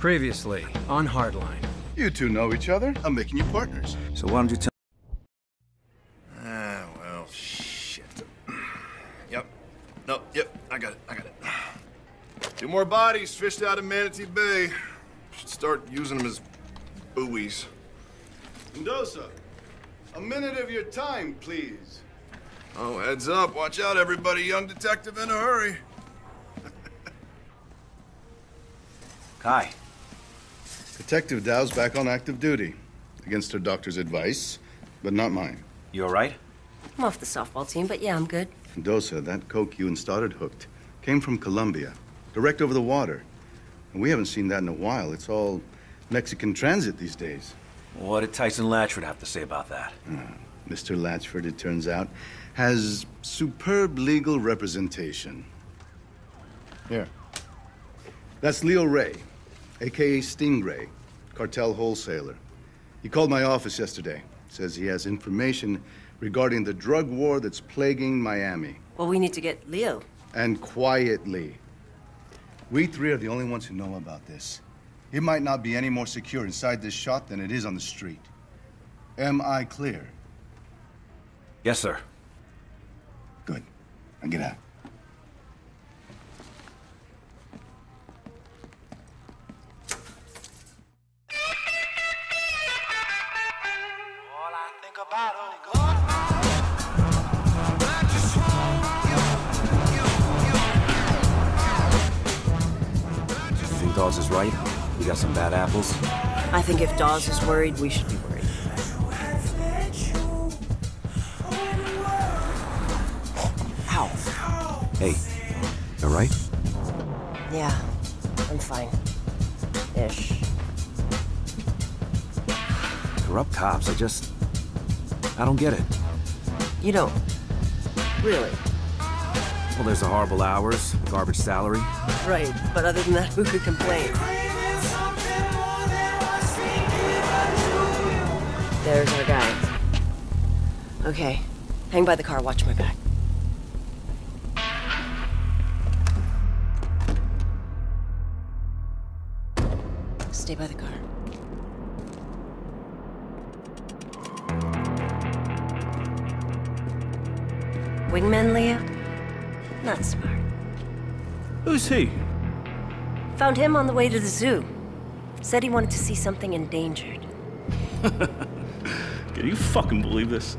Previously, on Hardline. You two know each other. I'm making you partners. So why don't you tell Ah, well, shit. Yep. No, yep, I got it, I got it. Two more bodies fished out of Manatee Bay. Should start using them as buoys. Mendoza, a minute of your time, please. Oh, heads up. Watch out, everybody. Young detective in a hurry. Khai? Detective Dao's back on active duty. Against her doctor's advice, but not mine. You alright? I'm off the softball team, but yeah, I'm good. Mendoza, that coke you and Stoddard hooked came from Colombia, direct over the water. And we haven't seen that in a while. It's all Mexican transit these days. What did Tyson Latchford have to say about that? Hmm. Mr. Latchford, it turns out, has superb legal representation. Here. That's Leo Ray, aka Stingray, cartel wholesaler. He called my office yesterday. Says he has information regarding the drug war that's plaguing Miami. Well, we need to get Leo. And quietly. We three are the only ones who know about this. It might not be any more secure inside this shot than it is on the street. Am I clear? Yes, sir. Good. Now get out. Dawes is right? We got some bad apples? I think if Dawes is worried, we should be worried. Ow! Hey, you alright? Yeah, I'm fine. Ish. Corrupt cops, I just... I don't get it. You don't. Really. Well, there's the horrible hours, garbage salary. Right, but other than that, who could complain? There's our guy. Okay, hang by the car, watch my back. Who's he? Found him on the way to the zoo. Said he wanted to see something endangered. Can you fucking believe this?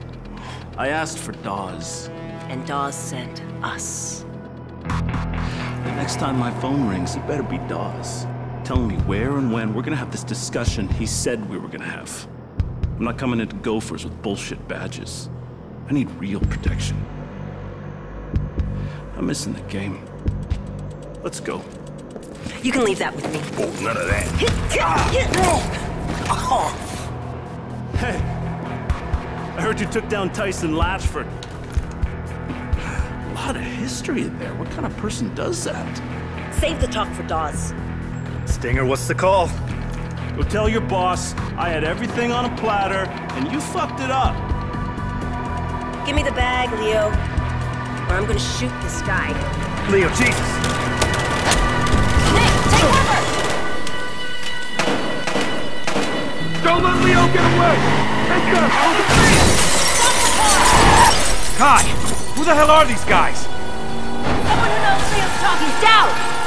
I asked for Dawes. And Dawes sent us. The next time my phone rings, it better be Dawes. Telling me where and when we're gonna have this discussion he said we were gonna have. I'm not coming into Gophers with bullshit badges. I need real protection. I'm missing the game. Let's go. You can leave that with me. Oh, none of that. Uh-huh. Hey, I heard you took down Tyson Latchford. A lot of history in there. What kind of person does that? Save the talk for Dawes. Stinger, what's the call? Go tell your boss I had everything on a platter and you fucked it up. Give me the bag, Leo. Or I'm gonna shoot this guy. Leo, Jesus. Don't let Leo get away! Take Khai! Who the hell are these guys? Someone who knows Leo's talking down!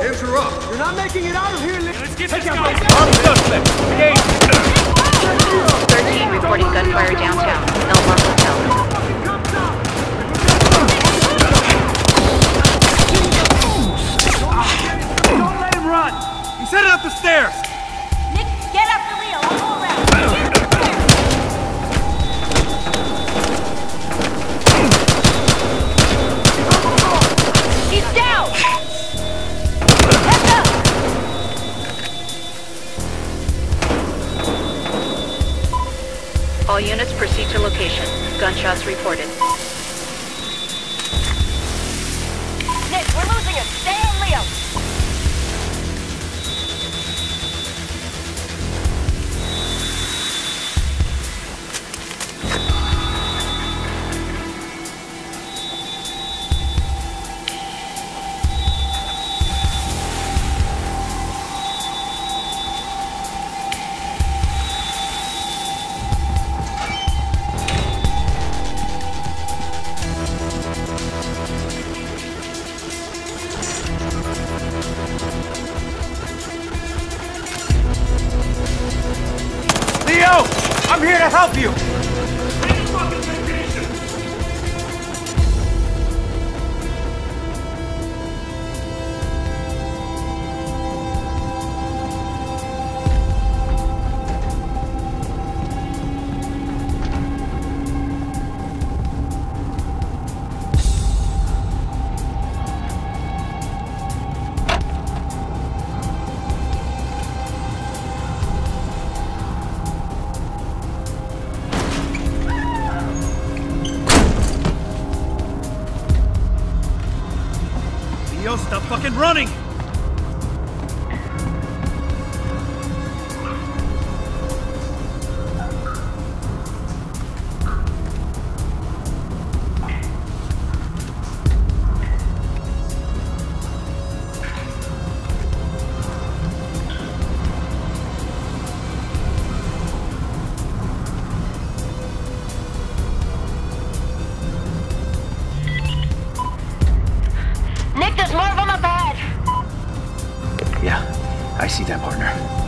go. Interrupt. You're not making it out of here, Link. Let's get Take this guy. On suspect. Engage. 13 reporting gunfire downtown. Elmore Hotel. Don't let him run! He's headed up the stairs! Reported. Help you! I see that, partner.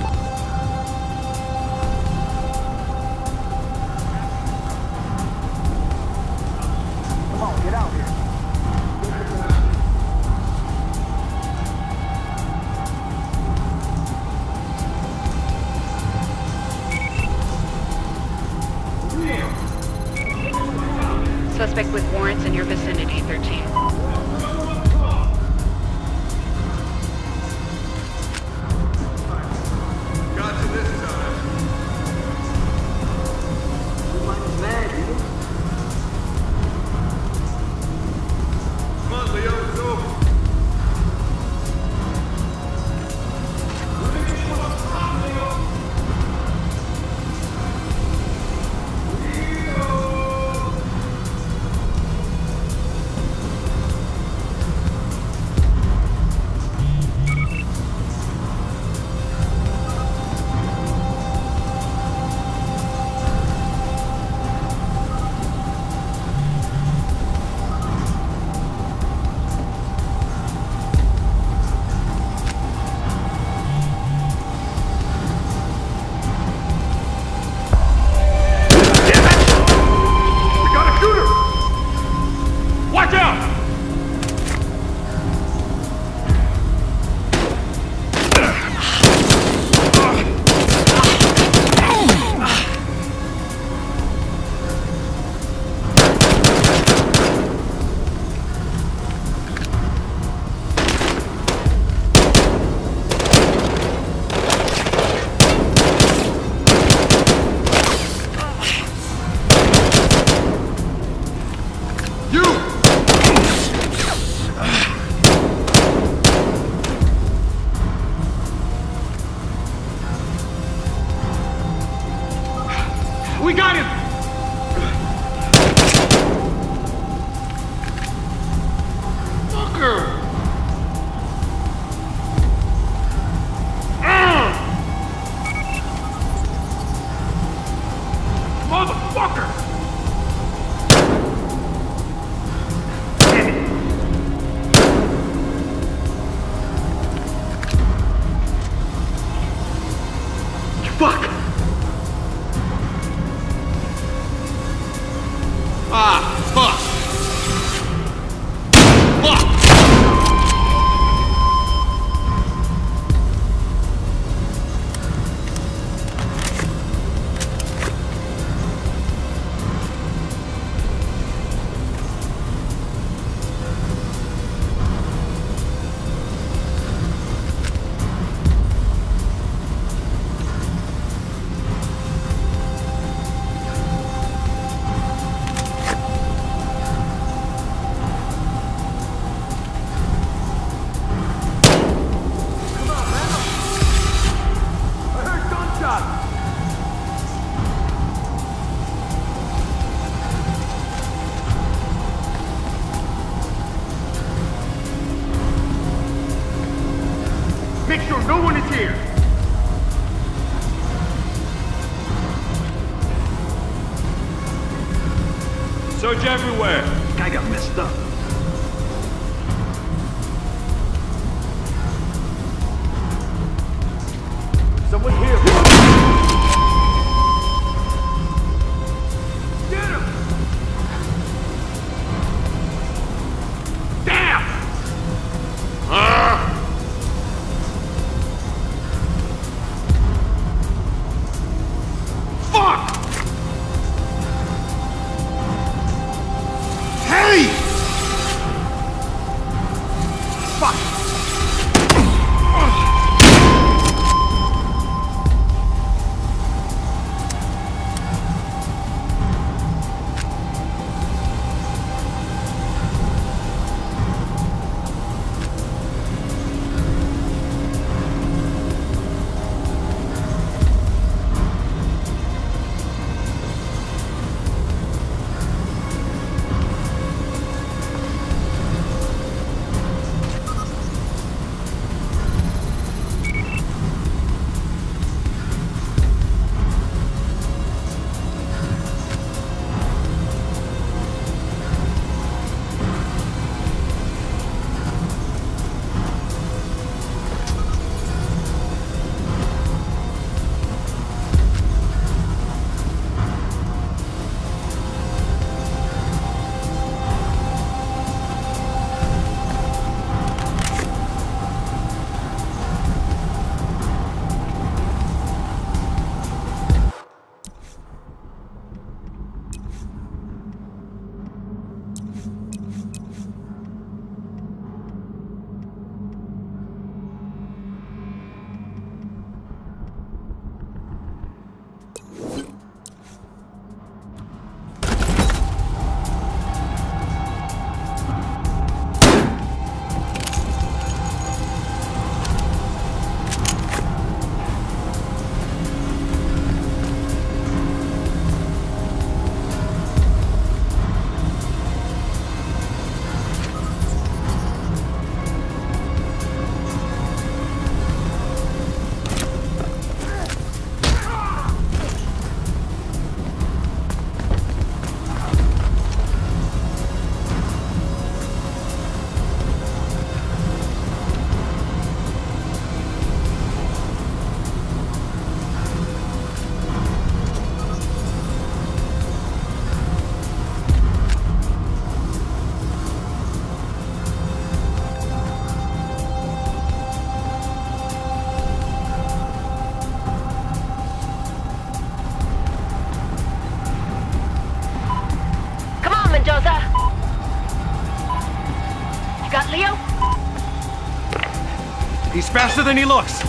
Than he looks.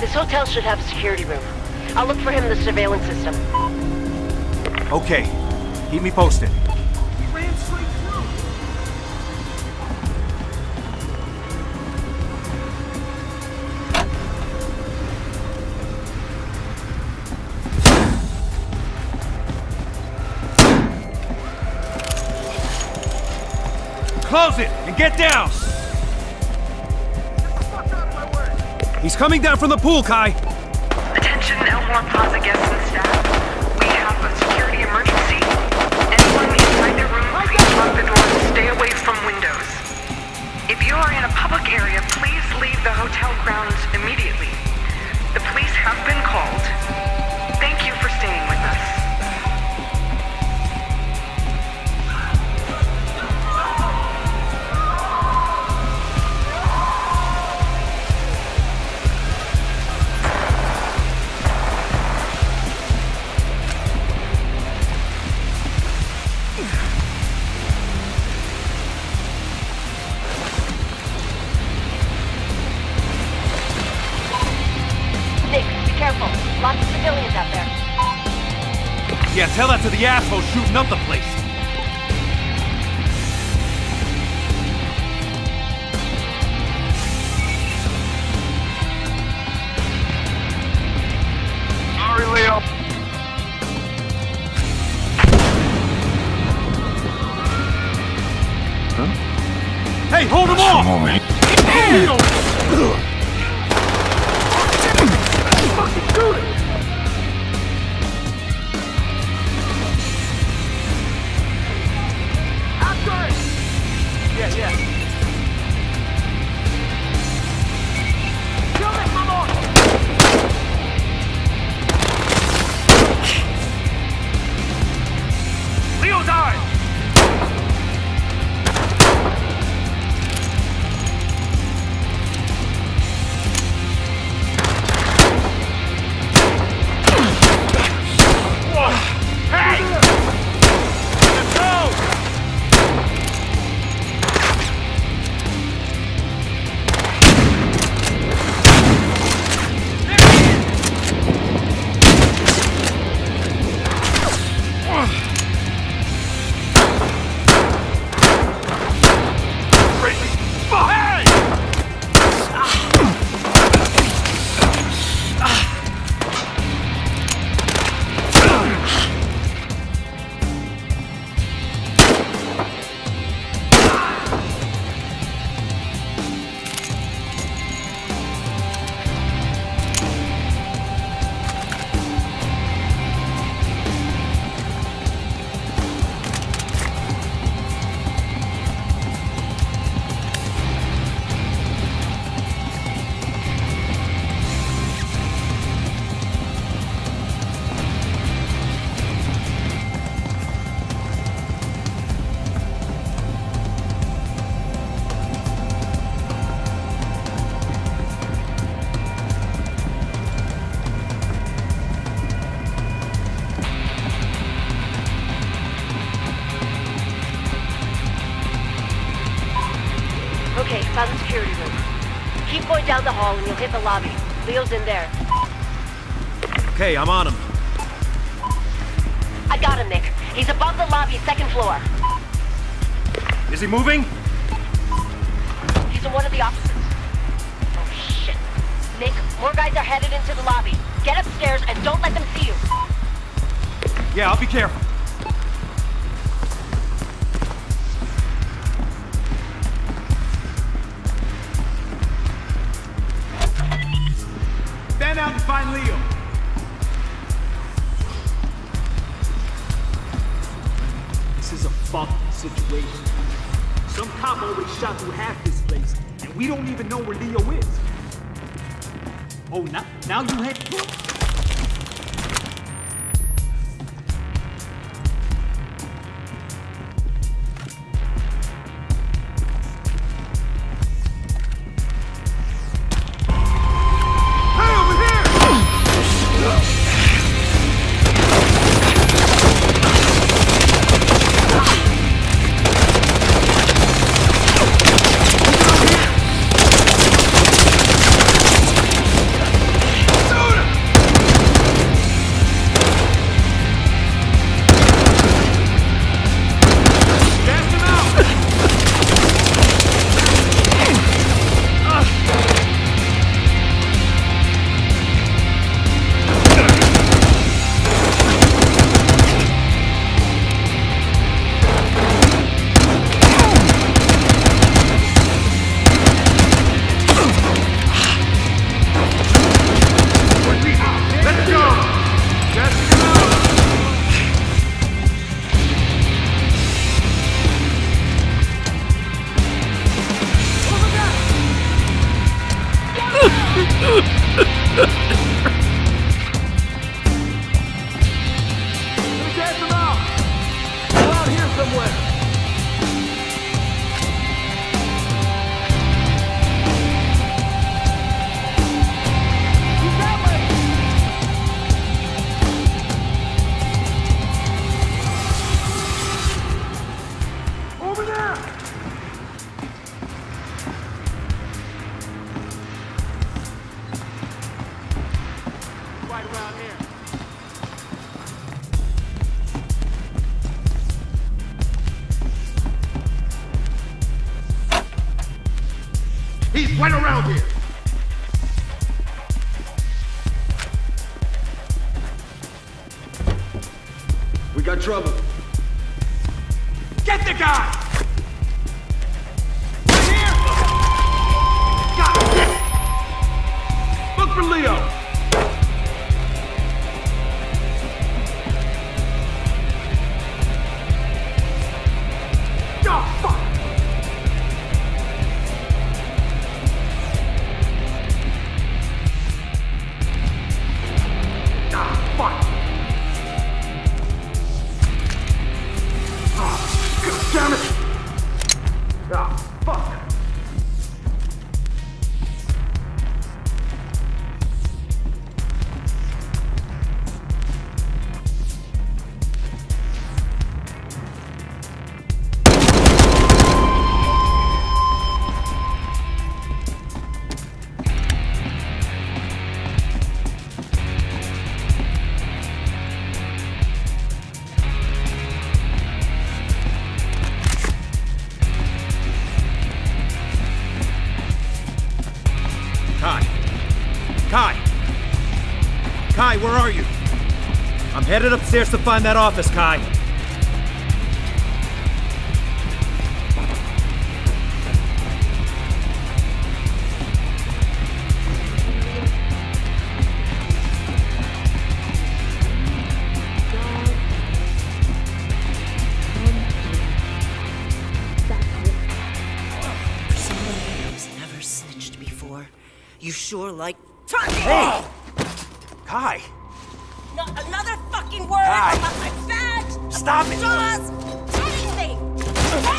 This hotel should have a security room. I'll look for him in the surveillance system. Okay. Keep me posted. Close it and get down! He's coming down from the pool, Khai! Attention Elmore Plaza guests and staff. We have a security emergency. Anyone inside the room, please lock the doors and stay away from windows. If you are in a public area, please leave the hotel grounds immediately. The police have been called. Thank you for staying with us. Tell that to the asshole shooting up the place. Sorry, Leo. Huh? Hey, hold him off! Hit the lobby. Leo's in there. Okay, I'm on him. I got him, Nick. He's above the lobby, second floor. Is he moving? He's in one of the offices. Oh, shit. Nick, more guys are headed into the lobby. Get upstairs and don't let them see you. Yeah, I'll be careful. Out and find Leo. This is a fucked situation. Some cop already shot through half this place, and we don't even know where Leo is. Oh, now, now you head... upstairs to find that office, Khai.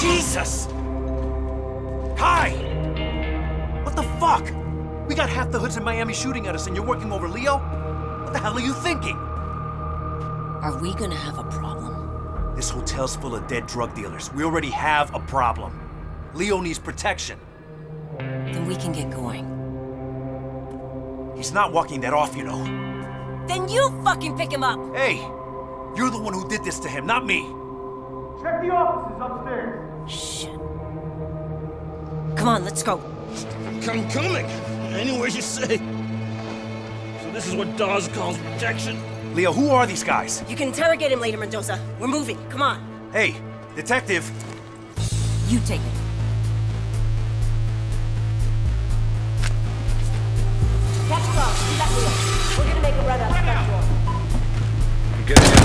Jesus! Khai! What the fuck? We got half the hoods in Miami shooting at us and you're working over Leo? What the hell are you thinking? Are we gonna have a problem? This hotel's full of dead drug dealers. We already have a problem. Leo needs protection. then we can get going. He's not walking that off, you know. Then you fucking pick him up! Hey, you're the one who did this to him, not me. Check the offices upstairs. Shit. Come on, let's go. I'm coming. Anywhere you say. So this is what Dawes calls protection. Leo, who are these guys? You can interrogate him later, Mendoza. We're moving. Come on. Hey, detective. You take it. Captain Ross, we got Leo. We're gonna make a run out the front door. I'm getting in the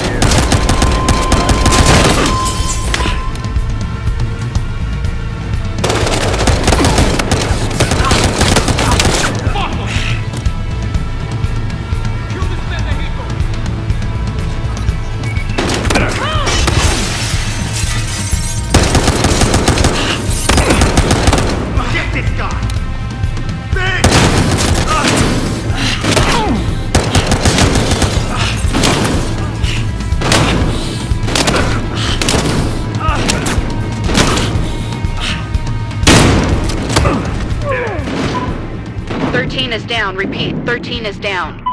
is down. Repeat. Thirteen is down.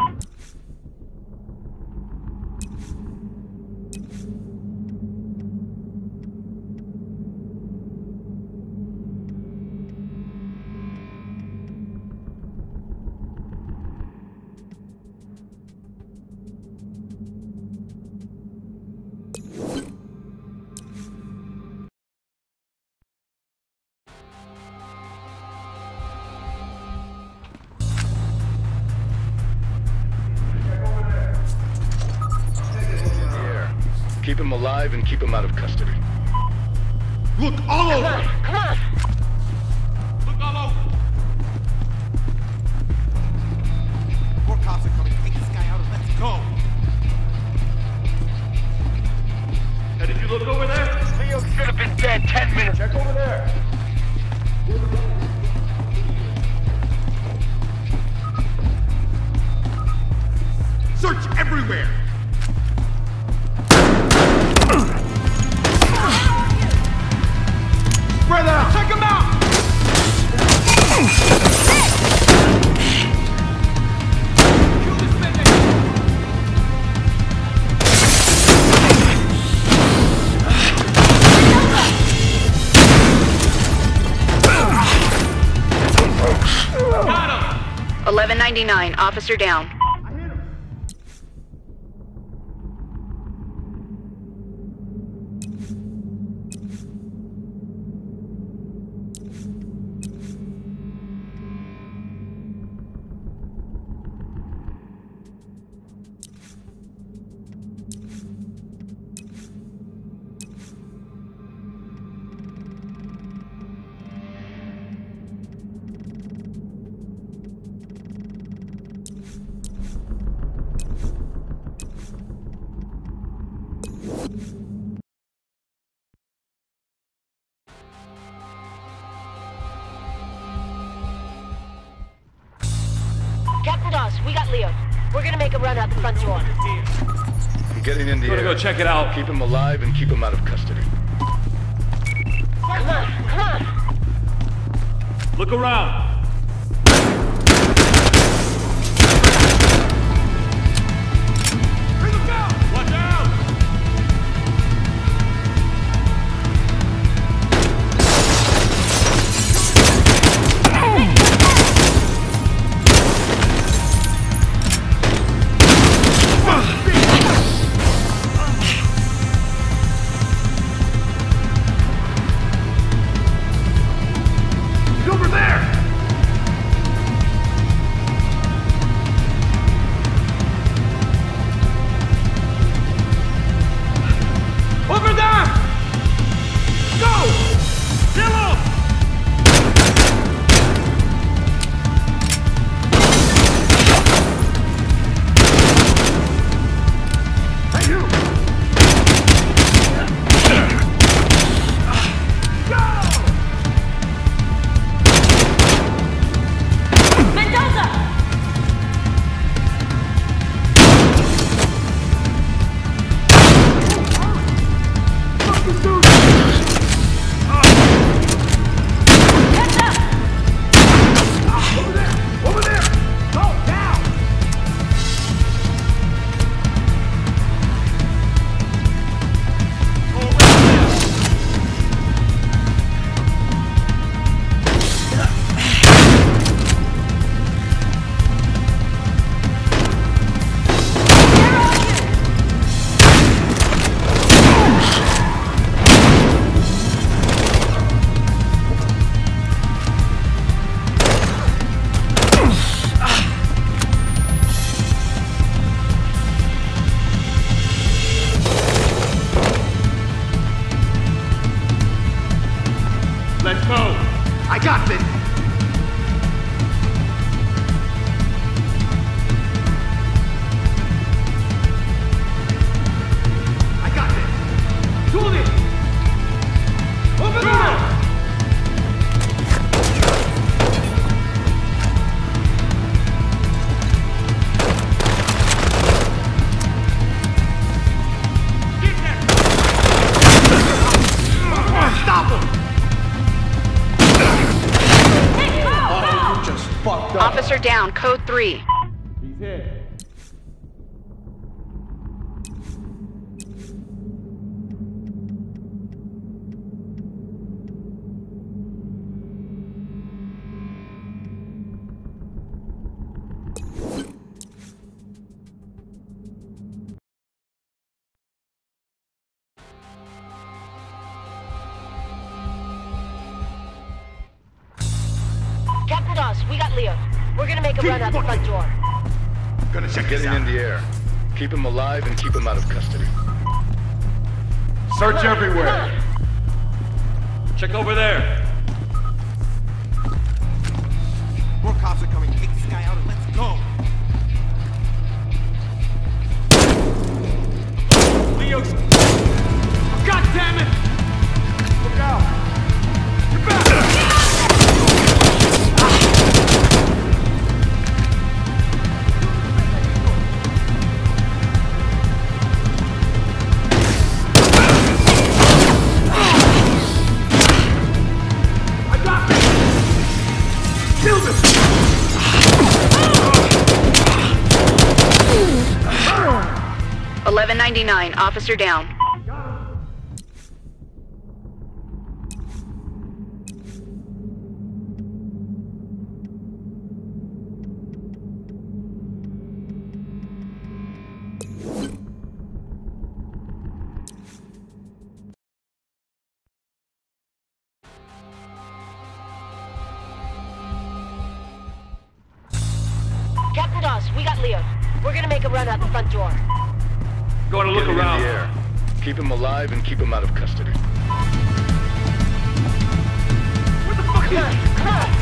9, officer down. Check it out. Keep him alive and keep him out of custody. Come on, come on! Look around. 3. He's here. Captain Dawes, we got Leo. We're gonna make a run out the front door. Gonna check Get him out. in the air. Keep him alive and keep him out of custody. Search everywhere. Check over there. More cops are coming. Take this guy out and let's go. Officer down. Captain Dawes, we got Leo. We're gonna make a run out the front door. Going to look Get around. air. Keep him alive and keep him out of custody. What the fuck is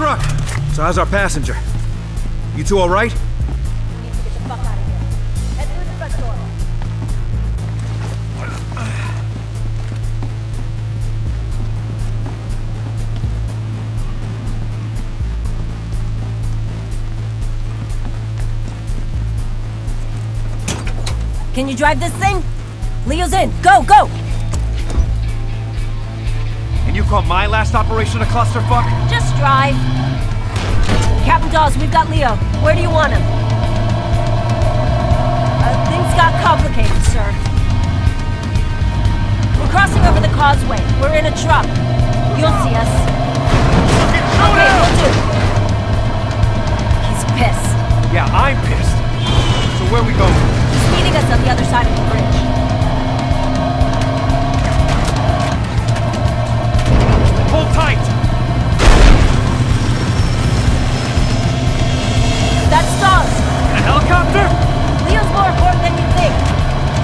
truck! So how's our passenger? You two alright? We need to get the fuck out of here. Head through the front door. Can you drive this thing? Leo's in. Go, go! Call my last operation a clusterfuck? Just drive. Captain Dawes, we've got Leo. Where do you want him? Uh, things got complicated, sir. We're crossing over the causeway. We're in a truck. You'll see us. Okay, we'll do. He's pissed. Yeah, I'm pissed. So where are we going? He's meeting us on the other side of the bridge. Hold tight! That's Dawes. A helicopter? Leo's more important than you think.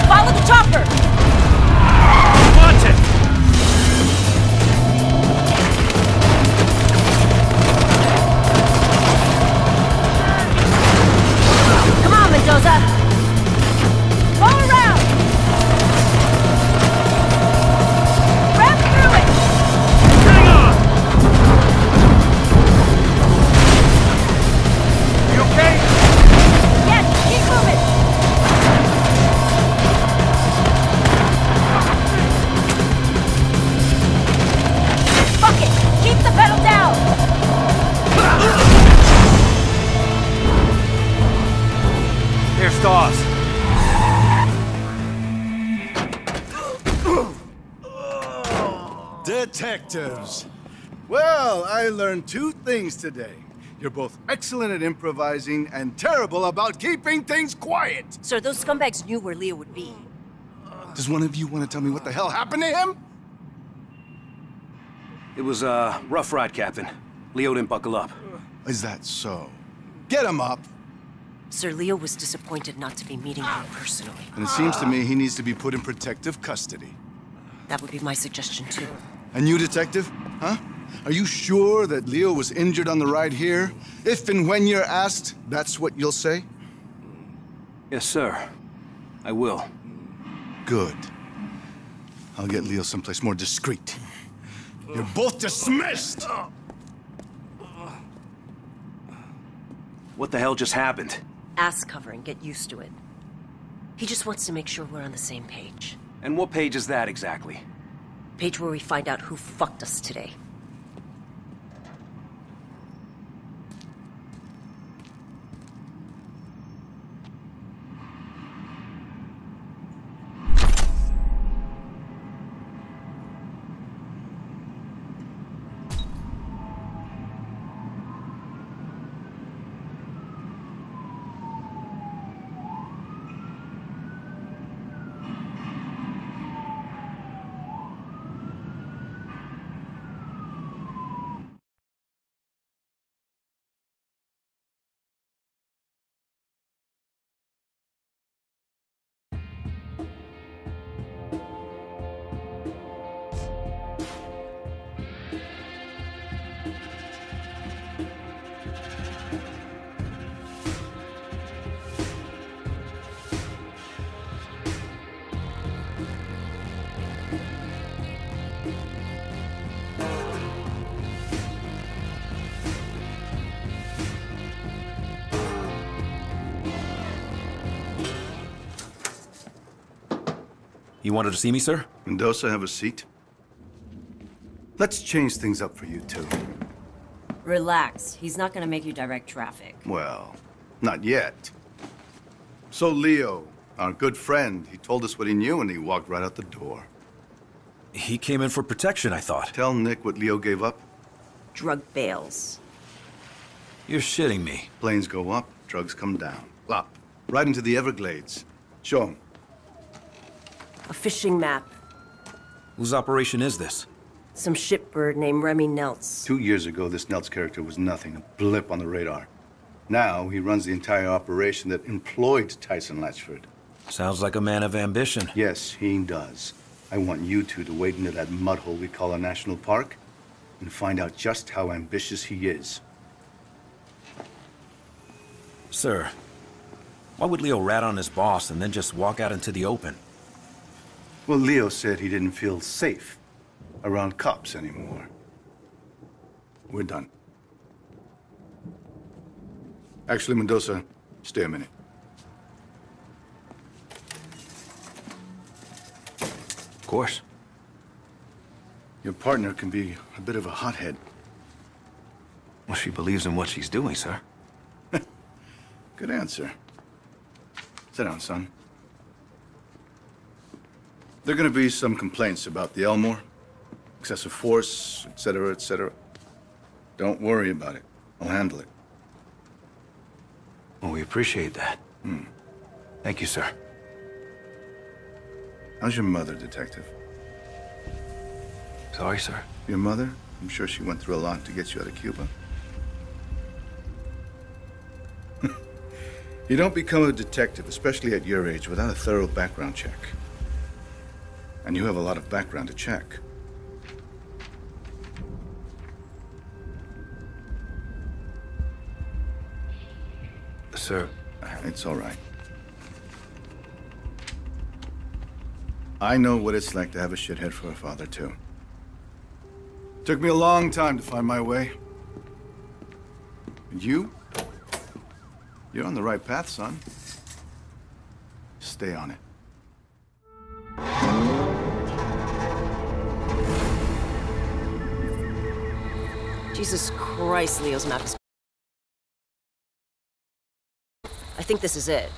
Follow the chopper. Watch it! Come on, Mendoza. Detectives. Well, I learned two things today. You're both excellent at improvising and terrible about keeping things quiet. Sir, those scumbags knew where Leo would be. Does one of you want to tell me what the hell happened to him? It was a rough ride, Captain. Leo didn't buckle up. Is that so? Get him up. Sir, Leo was disappointed not to be meeting you personally. And it seems to me he needs to be put in protective custody. That would be my suggestion, too. And you, detective? Huh? Are you sure that Leo was injured on the ride here? If and when you're asked, that's what you'll say? Yes, sir. I will. Good. I'll get Leo someplace more discreet. You're both dismissed! What the hell just happened? Ass covering, get used to it. He just wants to make sure we're on the same page. And what page is that exactly? Page where we find out who fucked us today. You wanted to see me, sir? Mendoza, have a seat. Let's change things up for you two. Relax. He's not gonna make you direct traffic. Well, not yet. So Leo, our good friend, he told us what he knew and he walked right out the door. He came in for protection, I thought. Tell Nick what Leo gave up. Drug bales. You're shitting me. Planes go up, drugs come down. Up. Right into the Everglades. Show him. A fishing map. Whose operation is this? Some shipbird named Remy Neltz. Two years ago, this Neltz character was nothing, a blip on the radar. Now, he runs the entire operation that employed Tyson Latchford. Sounds like a man of ambition. Yes, he does. I want you two to wade into that mudhole we call a national park and find out just how ambitious he is. Sir, why would Leo rat on his boss and then just walk out into the open? Well, Leo said he didn't feel safe around cops anymore. We're done. Actually, Mendoza, stay a minute. Of course. Your partner can be a bit of a hothead. Well, she believes in what she's doing, sir. Good answer. Sit down, son. There are gonna be some complaints about the Elmore. Excessive force, etc., etc. Don't worry about it. I'll handle it. Well, we appreciate that. Hmm. Thank you, sir. How's your mother, Detective? Sorry, sir. Your mother? I'm sure she went through a lot to get you out of Cuba. you don't become a detective, especially at your age, without a thorough background check. And you have a lot of background to check. Sir. It's all right. I know what it's like to have a shithead for a father, too. Took me a long time to find my way. And you? You're on the right path, son. Stay on it. Jesus Christ, Leo's map is... I think this is it.